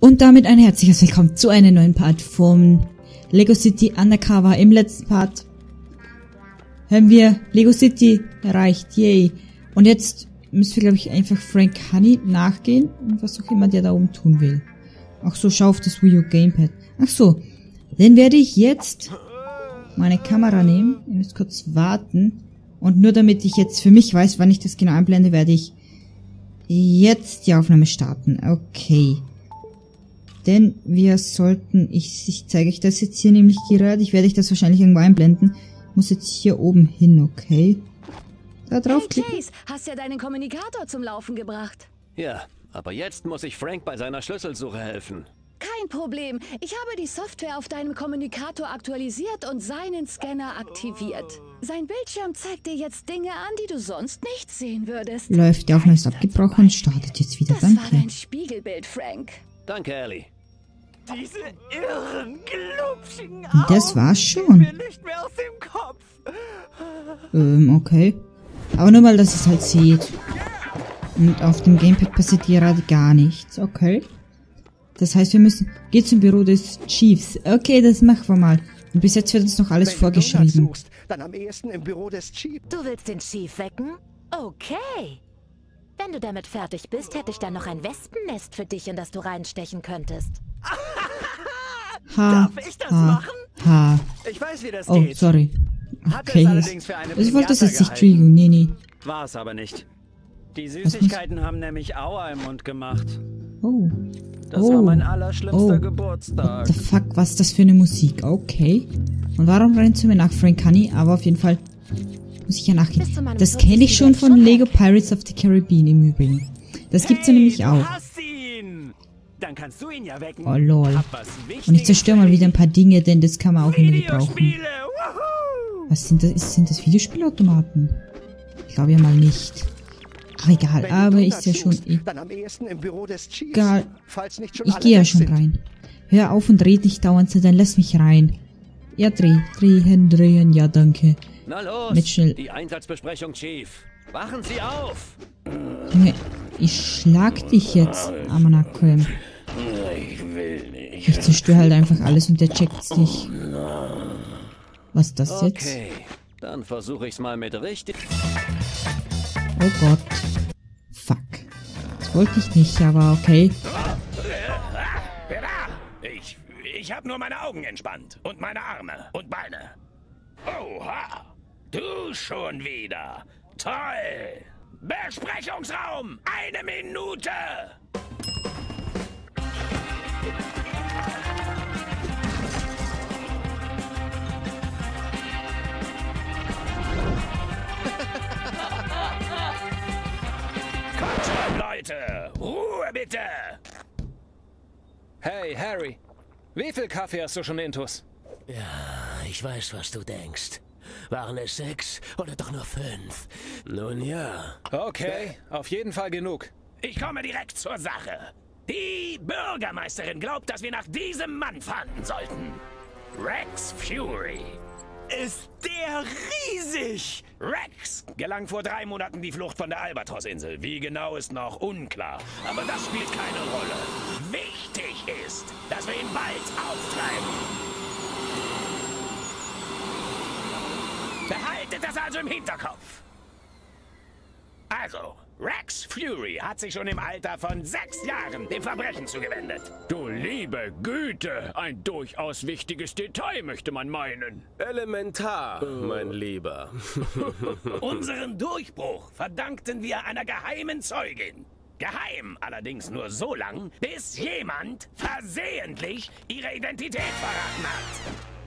Und damit ein herzliches Willkommen zu einem neuen Part von Lego City Undercover. Im letzten Part haben wir Lego City erreicht. Yay. Und jetzt müssen wir, glaube ich, einfach Frank Honey nachgehen und was auch immer der da oben tun will. Ach so, schau auf das Wii U Gamepad. Ach so, dann werde ich jetzt meine Kamera nehmen. Ihr müsst kurz warten. Und nur damit ich jetzt für mich weiß, wann ich das genau einblende, werde ich jetzt die Aufnahme starten. Okay. Denn wir sollten, ich, ich zeige euch das jetzt hier nämlich gerade, ich werde euch das wahrscheinlich irgendwo einblenden. Muss jetzt hier oben hin, okay? Da draufklicken. Hey Chase, hast ja deinen Kommunikator zum Laufen gebracht. Ja, aber jetzt muss ich Frank bei seiner Schlüsselsuche helfen. Kein Problem. Ich habe die Software auf deinem Kommunikator aktualisiert und seinen Scanner aktiviert. Sein Bildschirm zeigt dir jetzt Dinge an, die du sonst nicht sehen würdest. Läuft, die Aufnahme ist abgebrochen und startet jetzt wieder. Das war Danke. dein Spiegelbild, Frank. Danke, Ellie. Diese irren, glubschigen Das Augen war's gehen schon. mir nicht mehr aus dem Kopf. Ähm, okay. Aber nur mal, dass ihr es halt seht. Und auf dem Gamepad passiert gerade gar nichts, okay? Das heißt, wir müssen... Geht zum Büro des Chiefs. Okay, das machen wir mal. Und bis jetzt wird uns noch alles Wenn du vorgeschrieben. suchst, dann am ehesten im Büro des Chief. Du willst den Chief wecken? Okay. Wenn du damit fertig bist, hätte ich dann noch ein Wespennest für dich, in das du reinstechen könntest. Ha, Darf ich das ha, machen? ha. Ich weiß, wie das Oh, geht. sorry. Okay. es allerdings für eine Ich wollte das jetzt nicht Pinata triggern. Nee, nee. War es aber nicht. Die Süßigkeiten haben nämlich Aua im Mund gemacht. Oh. Das oh. war mein allerschlimmster Oh. Geburtstag. What the fuck, was ist das für eine Musik? Okay. Und warum rennt sie mir nach Frank Honey? Aber auf jeden Fall muss ich ja nachgehen. Bis zu meinem Das kenne ich 40. schon von Lego. Pirates of the Caribbean im Übrigen. Das gibt's ja nämlich du auch. Dann kannst du ihn ja wecken. Oh lol. Und ich zerstöre mal wieder ein paar Dinge, denn das kann man auch immer gebrauchen. Was sind das? Sind das Videospielautomaten? Ich glaube ja mal nicht. Ach egal, aber ist ja schon e- egal. Ich gehe ja schon rein. Hör auf und dreht nicht dauernd dann lass mich rein. Ja, dreh, drehen, drehen, ja danke. Na los, Mit schnell- die Einsatzbesprechung, Chief. Wachen Sie auf! Junge, ich schlag dich jetzt, Amanakem. Ich will nicht. Ich zerstöre halt einfach alles und der checkt's nicht. Was ist das jetzt? Okay, dann versuche ich's mal mit richtig... Oh Gott. Fuck. Das wollte ich nicht, aber okay. Ich, ich habe nur meine Augen entspannt. Und meine Arme und Beine. Oha! Du schon wieder. Toll! Besprechungsraum! Eine Minute! Kommt schon, Leute! Ruhe bitte! Hey, Harry. Wie viel Kaffee hast du schon intus? Ich weiß, was du denkst. Waren es sechs oder doch nur fünf? Nun ja. Okay, auf jeden Fall genug. Ich komme direkt zur Sache. Die Bürgermeisterin glaubt, dass wir nach diesem Mann fahnden sollten. Rex Fury. Ist der riesig! Rex gelang vor drei Monaten die Flucht von der Albatrossinsel. Wie genau ist noch unklar. Aber das spielt keine Rolle. Wichtig ist, dass wir ihn bald auftreiben. Behaltet das also im Hinterkopf. Also, Rex Fury hat sich schon im Alter von sechs Jahren dem Verbrechen zugewendet. Du liebe Güte, ein durchaus wichtiges Detail möchte man meinen. Elementar, mein Lieber. Unseren Durchbruch verdankten wir einer geheimen Zeugin. Geheim allerdings nur so lang, bis jemand versehentlich ihre Identität verraten hat.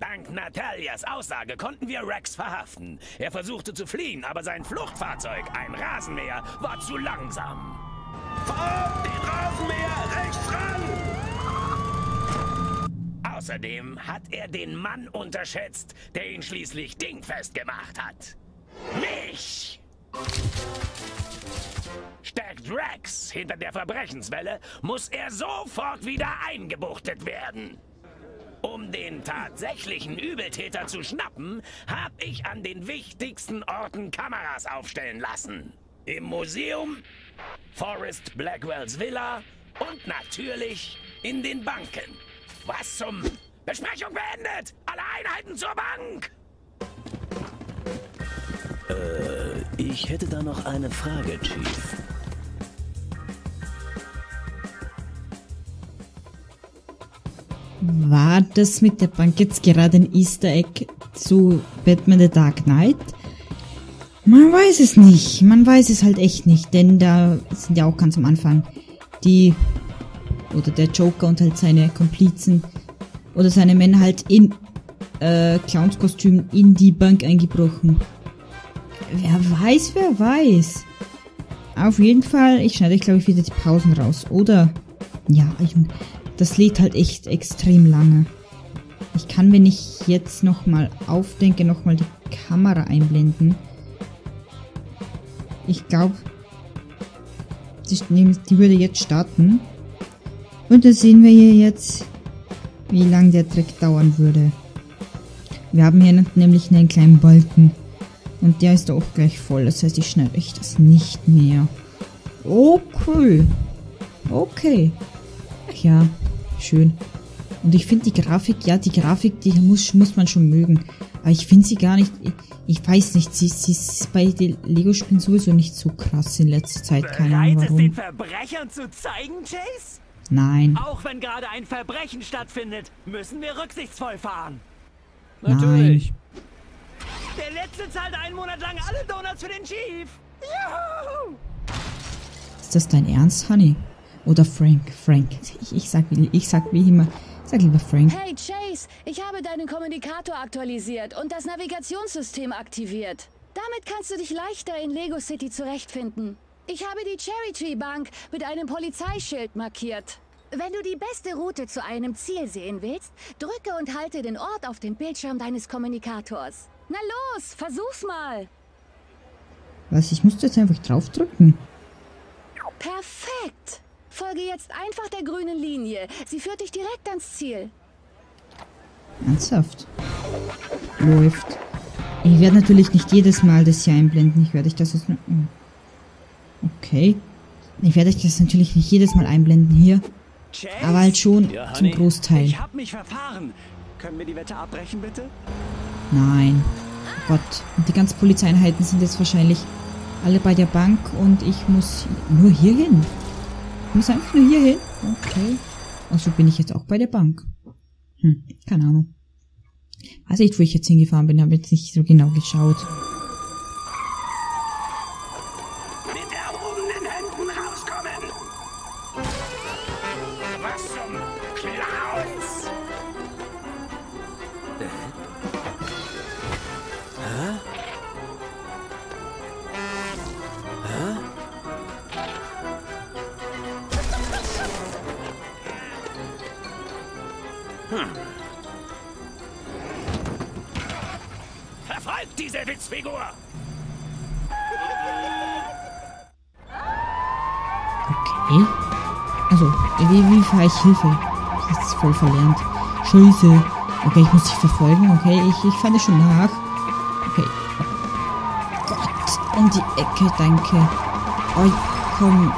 Dank Natalias Aussage konnten wir Rex verhaften. Er versuchte zu fliehen, aber sein Fluchtfahrzeug, ein Rasenmäher, war zu langsam. Auf den Rasenmäher rechts ran! Außerdem hat er den Mann unterschätzt, der ihn schließlich dingfest gemacht hat. Mich! Steckt Rex hinter der Verbrechenswelle, muss er sofort wieder eingebuchtet werden. Um den tatsächlichen Übeltäter zu schnappen, habe ich an den wichtigsten Orten Kameras aufstellen lassen. im Museum, Forrest Blackwells Villa und natürlich in den Banken. Was zum... Besprechung beendet! Alle Einheiten zur Bank! Ich hätte da noch eine Frage, Chief. War das mit der Bank jetzt gerade ein Easter Egg zu Batman The Dark Knight? Man weiß es nicht. Man weiß es halt echt nicht, denn da sind ja auch ganz am Anfang die oder der Joker und halt seine Komplizen oder seine Männer halt in äh, Clownskostümen in die Bank eingebrochen. Wer weiß, wer weiß. Auf jeden Fall, ich schneide glaube ich wieder die Pausen raus. Oder, ja, ich, das lädt halt echt extrem lange. Ich kann, wenn ich jetzt nochmal aufdenke, nochmal die Kamera einblenden. Ich glaube, die, die würde jetzt starten. Und da sehen wir hier jetzt, wie lang der Trick dauern würde. Wir haben hier nämlich einen kleinen Balken. Und der ist auch gleich voll. Das heißt, ich schneide euch das nicht mehr. Oh, cool. Okay. Ach ja, schön. Und ich finde die Grafik, ja, die Grafik, die muss, muss man schon mögen. Aber ich finde sie gar nicht, ich, ich, weiß nicht, sie, sie ist bei den Lego-Spielen sowieso nicht so krass in letzter Zeit. Keine Ahnung es den warum. Verbrechern zu zeigen, Chase? Nein. Auch wenn gerade ein Verbrechen stattfindet, müssen wir rücksichtsvoll fahren. Natürlich. Der Letzte zahlt einen Monat lang alle Donuts für den Chief. Juhu! Ist das dein Ernst, Honey? Oder Frank? Frank. Ich, ich, sag, wie- ich sag wie immer. Sag lieber Frank. Hey Chase, ich habe deinen Kommunikator aktualisiert und das Navigationssystem aktiviert. Damit kannst du dich leichter in Lego City zurechtfinden. Ich habe die Cherry Tree Bank mit einem Polizeischild markiert. Wenn du die beste Route zu einem Ziel sehen willst, drücke und halte den Ort auf dem Bildschirm deines Kommunikators. Na los, versuch's mal. Was? Ich musste jetzt einfach draufdrücken. Perfekt. Folge jetzt einfach der grünen Linie. Sie führt dich direkt ans Ziel. Ernsthaft. Läuft. Ich werde natürlich nicht jedes Mal das hier einblenden. Ich werde euch das jetzt nur... oh. Okay. Ich werde euch das natürlich nicht jedes Mal einblenden hier. Chase? Aber halt schon Ja, zum. Großteil. Ich hab mich verfahren. Können wir die Wette abbrechen, bitte? Nein. Oh Gott. Und die ganzen Polizeieinheiten sind jetzt wahrscheinlich alle bei der Bank und ich muss nur hier hin. Muss einfach nur hier hin. Okay. Also bin ich jetzt auch bei der Bank. Hm, keine Ahnung. Weiß nicht, wo ich jetzt hingefahren bin, habe jetzt nicht so genau geschaut. Witzfigur! Okay. Also, wie, wie fahre ich Hilfe? Das ist voll verlernt. Scheiße. Okay, ich muss dich verfolgen. Okay, ich, ich fahre schon nach. Okay. Gott, um die Ecke, danke. Oh, komm.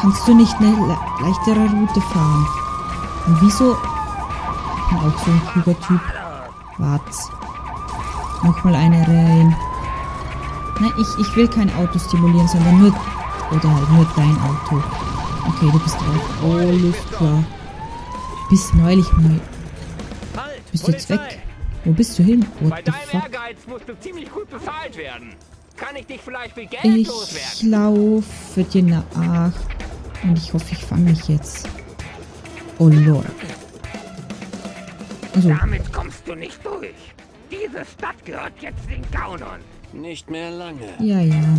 Kannst du nicht eine le leichtere Route fahren? Und wieso? Ich bin auch so ein kluger Typ. Wart. Nochmal eine rein. Nein, ich, ich will kein Auto stimulieren, sondern nur... Oder halt nur dein Auto. Okay, du bist drauf. Oh, alles klar. Bis neulich mal. Halt! Bist du jetzt weg? Wo bist du hin? What Bei the fuck? Ehrgeiz musst du ziemlich gut bezahlt werden. Kann ich dich vielleicht Geld Ich loswerden? laufe dir nach. Und ich hoffe, ich fange mich jetzt. Oh Lord. Also, Damit kommst du nicht durch. Diese Stadt gehört jetzt den Gaunern. Nicht mehr lange. ja, ja.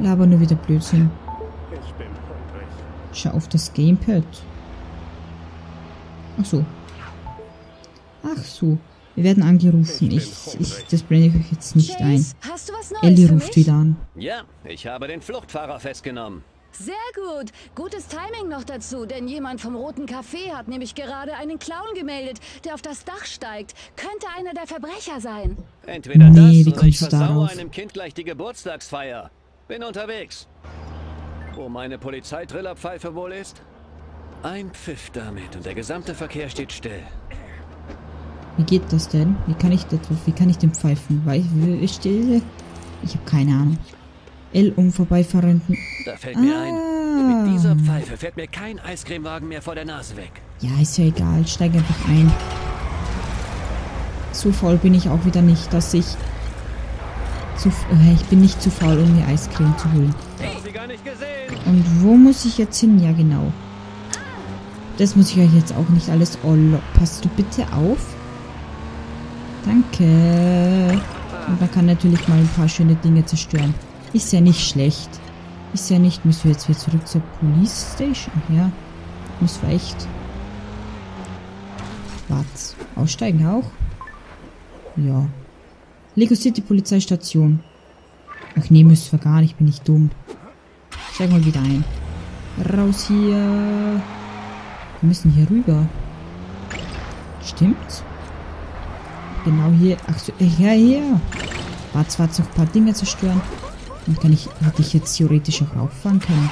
Laber nur wieder Blödsinn. Ich bin hungrig. Schau auf das Gamepad. Ach so. Ach so. Wir werden angerufen. Ich, ich, das blende ich euch jetzt nicht ein. Chase, hast du was Neues Ellie ruft wieder an. Ja, ich habe den Fluchtfahrer festgenommen. Sehr gut. Gutes Timing noch dazu, denn jemand vom Roten Café hat nämlich gerade einen Clown gemeldet, der auf das Dach steigt. Könnte einer der Verbrecher sein. Entweder Nee, wie das oder ich darauf? einem Kind gleich die Geburtstagsfeier. Bin unterwegs. Wo meine Polizeitrillerpfeife wohl ist? Ein Pfiff damit und der gesamte Verkehr steht still. Wie geht das denn? Wie kann ich das, wie kann ich den pfeifen? Weil ich still. Ich habe keine Ahnung. L um vorbeifahrenden. Da fällt mir ein, Ah. mit dieser Pfeife fährt mir kein Eiscremewagen mehr vor der Nase weg. Ja, ist ja egal. Steig einfach ein. So faul bin ich auch wieder nicht, dass ich... Zu, äh, ich bin nicht zu faul, um mir Eiscreme zu holen. Hab sie gar nicht gesehen. Und wo muss ich jetzt hin? Ja, genau. Das muss ich euch jetzt auch nicht alles... Oh, passt du bitte auf? Danke. Und man kann natürlich mal ein paar schöne Dinge zerstören. Ist ja nicht schlecht. Ist ja nicht... Müssen wir jetzt wieder zurück zur Police Station? Ja. Muss wir echt... Was? Aussteigen auch? Ja. Lego City Polizeistation. Ach nee, müssen wir gar nicht. Bin ich dumm. Steig mal wieder ein. Raus hier. Wir müssen hier rüber. Stimmt's? Genau hier. Ach so, ja, hier. Warte, warte, noch ein paar Dinge zerstören. Dann kann ich, hätte ich jetzt theoretisch auch rauffahren können.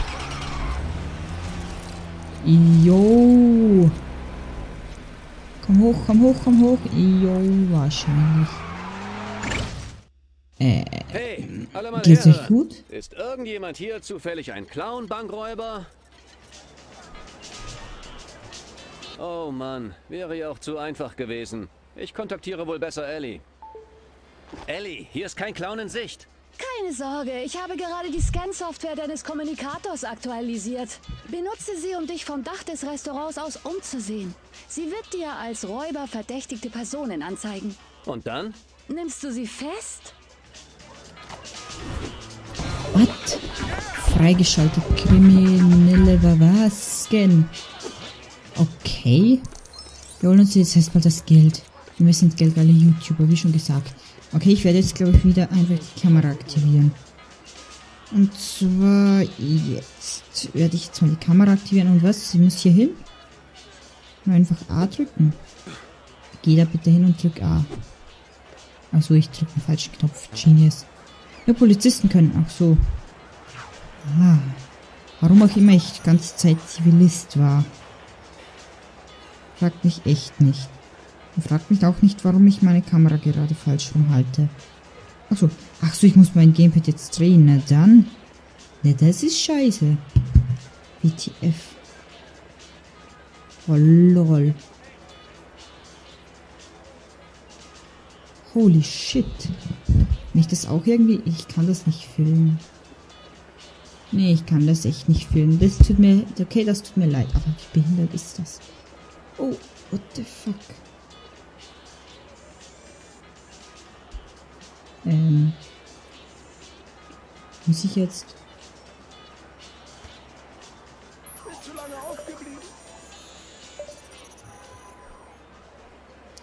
Jo. Komm hoch, komm hoch, komm hoch. Jo, wahrscheinlich. Äh, Hey, alle mal geht's euch gut? Ist irgendjemand hier zufällig ein Clown-Bankräuber? Oh Mann, wäre ja auch zu einfach gewesen. Ich kontaktiere wohl besser Ellie. Ellie, hier ist kein Clown in Sicht. Keine Sorge, ich habe gerade die Scan-Software deines Kommunikators aktualisiert. Benutze sie, um dich vom Dach des Restaurants aus umzusehen. Sie wird dir als Räuber verdächtigte Personen anzeigen. Und dann? Nimmst du sie fest? Was? Freigeschaltet kriminelle Wasken. Okay. Wir holen uns jetzt erstmal das Geld. Wir sind Geld alle YouTuber, wie schon gesagt. Okay, ich werde jetzt, glaube ich, wieder einfach die Kamera aktivieren. Und zwar jetzt werde ich jetzt mal die Kamera aktivieren. Und was? Sie muss hier hin? Nur einfach A drücken. Geh da bitte hin und drück A. Achso, ich drücke den falschen Knopf. Genius. Nur Polizisten können. Ach so. Ah. Warum auch immer ich die ganze Zeit Zivilist war. Fragt mich echt nicht. Und fragt mich auch nicht, warum ich meine Kamera gerade falsch rumhalte. Ach so. Ach so, ich muss mein Gamepad jetzt drehen. Na dann. Na, das ist scheiße. WTF. Oh, lol. Holy shit. Wenn ich das auch irgendwie... Ich kann das nicht filmen. Nee, ich kann das echt nicht filmen. Das tut mir... Okay, das tut mir leid. Aber wie behindert ist das? Oh, what the fuck? Ähm... Muss ich jetzt...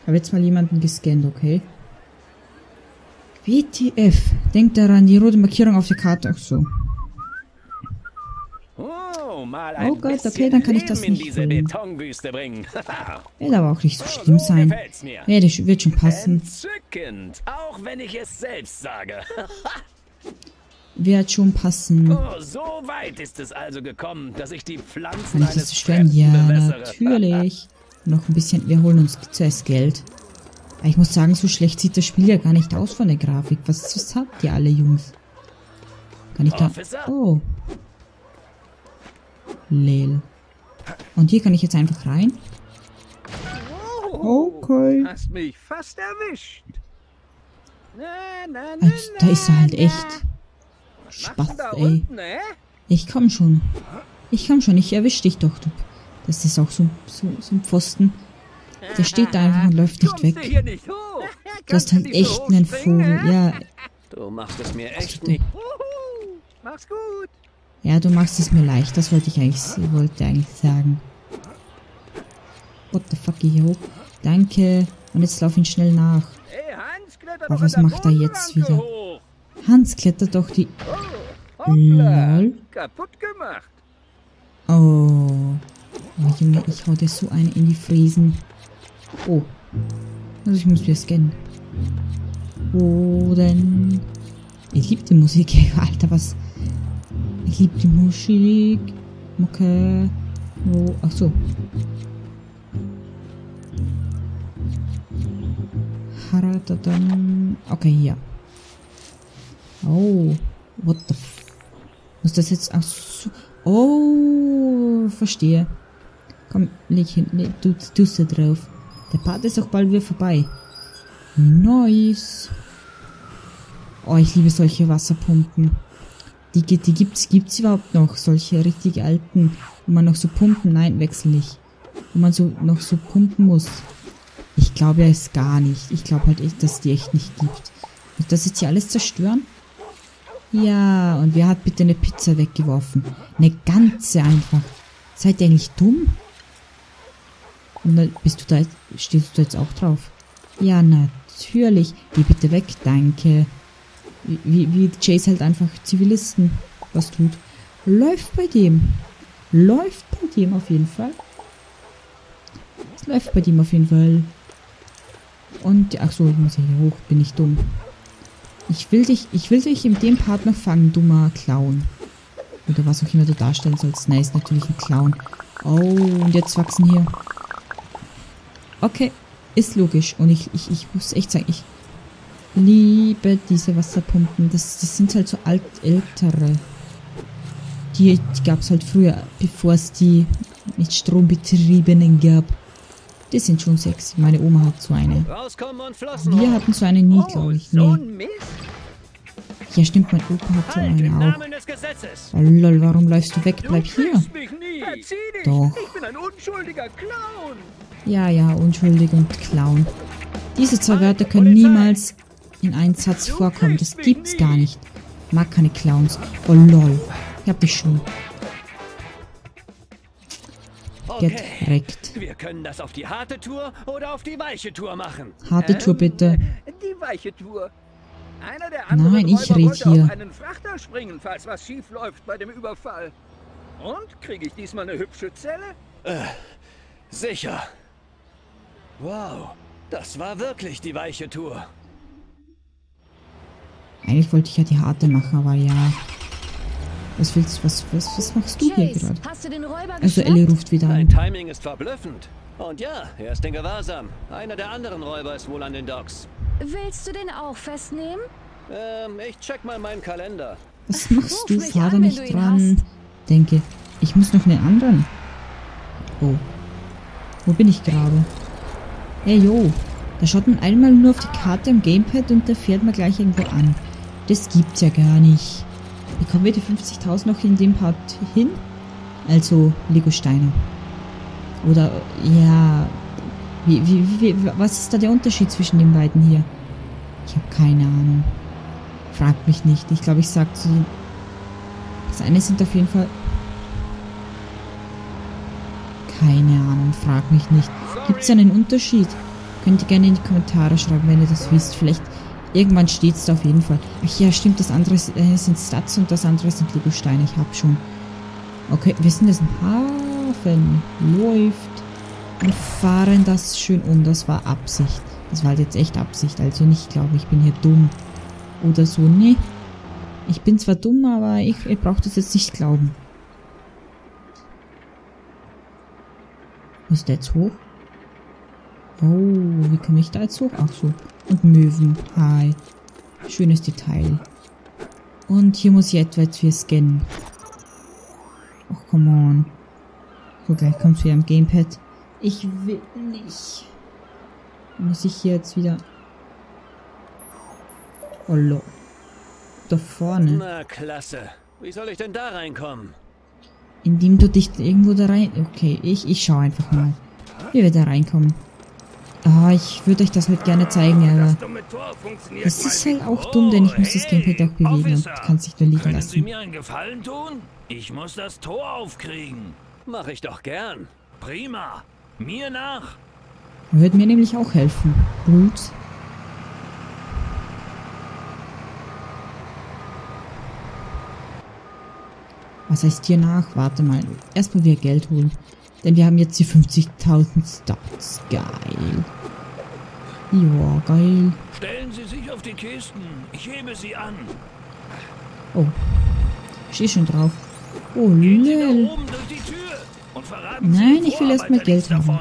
Habe jetzt mal jemanden gescannt, okay? WTF. Denkt daran, die rote Markierung auf der Karte. Ach so. Oh, mal Oh ein Gott, okay, dann kann ich das nicht bringen. Wird aber auch nicht so Oh, schlimm so sein. Ja, das wird schon passen. Entzückend, auch wenn ich es selbst sage. Wird schon passen. Oh, so weit ist es also gekommen, dass ich die Pflanzen Kann ich das? Fremden Ja, bewässere. natürlich. Noch ein bisschen. Wir holen uns zuerst Geld. Aber ich muss sagen, so schlecht sieht das Spiel ja gar nicht aus von der Grafik. Was, was habt ihr alle, Jungs? Kann ich da... Oh. Lel. Und hier kann ich jetzt einfach rein? Okay. Hast mich fast erwischt. Also, da ist er halt echt. Spaß, ey. Ich komm schon. Ich komm schon, ich erwisch dich doch, du. Das ist auch so, so, so ein Pfosten. Der steht da einfach und läuft nicht weg. Du hast halt echt einen Vogel. Ja, Du machst es mir echt nicht. Mach's gut. Ja, du machst es mir leicht. Das wollte ich eigentlich, wollte eigentlich sagen. What the fuck, hier hoch. Danke. Und jetzt lauf ihn schnell nach. Aber was macht er jetzt wieder? Hans klettert doch die... Hoppla, Lol. kaputt gemacht. Oh. Oh, Junge, ich hau dir so eine in die Friesen. Oh. Also ich muss wieder scannen. Boden. Ich liebe die Musik. Alter, was, Ich liebe die Musik. Okay. Wo? Ach so. Okay, hier. Oh. What the f... Muss das jetzt... Ach so. Oh. Verstehe. Komm, leg hin. Leg, du, tust da drauf. Der Part ist auch bald wieder vorbei. Nice. Oh, ich liebe solche Wasserpumpen. Die, die gibt's, gibt's überhaupt noch? Solche richtig alten, wo man noch so pumpen, nein, wechsel nicht. Wo man so, noch so pumpen muss. Ich glaube ja es gar nicht. Ich glaube halt echt, dass es die echt nicht gibt. Und das jetzt hier alles zerstören? Ja, und wer hat bitte eine Pizza weggeworfen? Eine ganze einfach. Seid ihr eigentlich dumm? Und dann bist du da, stehst du da jetzt auch drauf? Ja, natürlich. Geh bitte weg, danke. Wie, wie Chase halt einfach Zivilisten was tut. Läuft bei dem. Läuft bei dem auf jeden Fall. Es läuft bei dem auf jeden Fall. Und, ach so, ich muss ja hier hoch, bin ich dumm. Ich will dich, ich will dich in dem Part noch fangen, dummer Clown. Oder was auch immer du darstellen sollst. Nein, ist natürlich ein Clown. Oh, und jetzt wachsen hier. Okay, ist logisch. Und ich, ich, ich muss echt sagen, ich liebe diese Wasserpumpen. Das, das sind halt so alt, ältere. Die, die gab es halt früher, bevor es die mit Strom betriebenen gab. Die sind schon sexy. Meine Oma hat so eine. Wir hatten so eine nie, glaube ich. Nee. Ja, stimmt, mein Opa hat so Halt, eine auch. Oh, lol, warum läufst du weg? Bleib hier. Doch. Ja, ja, unschuldig und Clown. Diese zwei Wörter können niemals in einem Satz vorkommen. Das gibt's gar nicht. Mag keine Clowns. Oh lol. Ich hab dich schon. Okay. Direkt. Wir können das auf die harte Tour oder auf die weiche Tour machen. Harte Tour bitte. Die weiche Tour. Einer der anderen Nein, ich Räuber red wollte hier. auf einen Frachter springen, falls was schief läuft bei dem Überfall. Und kriege ich diesmal eine hübsche Zelle? Sicher. Wow, das war wirklich die weiche Tour. Eigentlich wollte ich ja die harte machen, aber ja. Was willst was, was, was machst du hier gerade? hast du den Räuber Also? Ellie ruft wieder Dein an. Timing ist verblüffend. Und ja, er ist in Gewahrsam. Einer der anderen Räuber ist wohl an den Docks. Willst du den auch festnehmen? Ähm, ich check mal meinen Kalender. Was machst Ruf du? Fahr da wenn nicht du dran. hast. Denke, ich muss noch einen anderen. Oh. Wo bin ich gerade? Hey, yo. Da schaut man einmal nur auf die Karte am Gamepad und da fährt man gleich irgendwo an. Das gibt's ja gar nicht. Wie kommen wir die 50.000 noch in dem Part hin? Also, Lego-Steine. Oder, ja... Wie, wie, wie, was ist da der Unterschied zwischen den beiden hier? Ich habe keine Ahnung. Frag mich nicht. Ich glaube, ich sag zu den... Das eine sind auf jeden Fall... Keine Ahnung, frag mich nicht. Gibt es einen Unterschied? Könnt ihr gerne in die Kommentare schreiben, wenn ihr das wisst. Vielleicht irgendwann steht es da auf jeden Fall. Ach ja, stimmt, das andere äh, sind Stats und das andere sind Lego-Steine. Ich hab schon. Okay, wir sind jetzt im Hafen. Läuft. Und fahren das schön um. Das war Absicht. Das war halt jetzt echt Absicht. Also nicht glaube ich bin hier dumm. Oder so. Nee. Ich bin zwar dumm, aber ich, ihr braucht das jetzt nicht glauben. Muss der jetzt hoch? Oh, wie komme ich da jetzt hoch? Ach so. Und Möwen. Hi. Schönes Detail. Und hier muss ich etwa jetzt wieder scannen. Ach, come on. So, gleich kommt's wieder am Gamepad. Ich will nicht. Muss ich hier jetzt wieder... Oh. Da vorne. Na, klasse. Wie soll ich denn da reinkommen? Indem du dich irgendwo da rein... Okay, ich, ich schau einfach mal. Wie wir da reinkommen. Ah, ich würde euch das halt gerne zeigen, aber... Das ist halt auch dumm, denn ich muss das Gamepad auch bewegen und kann es nicht nur liegen Können Sie lassen. mir einen Gefallen tun? Ich muss das Tor aufkriegen. Mach ich doch gern. Prima. Mir nach. Würde mir nämlich auch helfen. Blut. Was heißt hier nach? Warte mal. Erstmal wieder Geld holen. Denn wir haben jetzt die 50.000 Stats. Geil. Ja, geil. Stellen Sie sich auf die Kisten. Ich hebe sie an. Oh. Ich stehe schon drauf. Oh, lol. Nein, ich will erst mal Vorarbeiter Geld haben.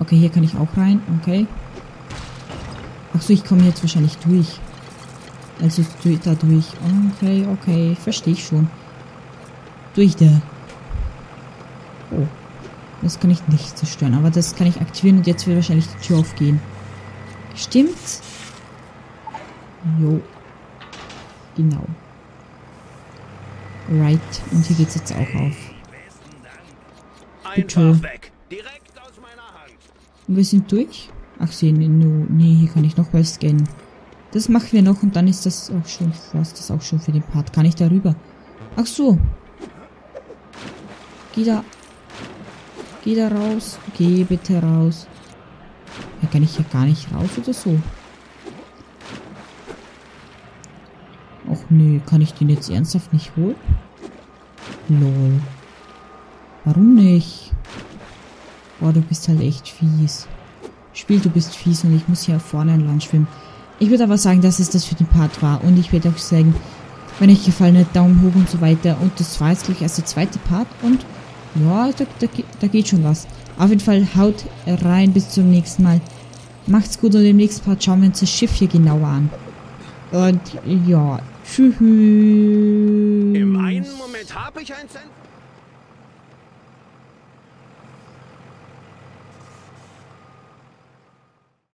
Okay, hier kann ich auch rein. Okay. Achso, ich komme jetzt wahrscheinlich durch. Also da durch. Okay, okay. Verstehe ich schon. Durch da. Oh. Das kann ich nicht zerstören. Aber das kann ich aktivieren und jetzt wird wahrscheinlich die Tür aufgehen. Stimmt? Jo. Genau. Right. Und hier geht's jetzt auch auf. Bitte. Und wir sind durch? Ach no, nee, hier kann ich noch was scannen. Das machen wir noch und dann ist das auch schon fast das auch schon für den Part. Kann ich darüber? Ach so. Geh da. Geh da raus. Geh bitte raus. Ja, kann ich hier gar nicht raus oder so? Och nö, kann ich den jetzt ernsthaft nicht holen? Lol. Warum nicht? Boah, du bist halt echt fies. Spiel, du bist fies und ich muss hier vorne entlang schwimmen. Ich würde aber sagen, dass es das für den Part war. Und ich würde auch sagen, wenn euch gefallen hat, Daumen hoch und so weiter. Und das war jetzt gleich erst der zweite Part. Und ja, da, da, da geht schon was. Auf jeden Fall haut rein. Bis zum nächsten Mal. Macht's gut und im nächsten Part schauen wir uns das Schiff hier genauer an. Und ja, tschüss. Im einen Moment habe ich ein Cent.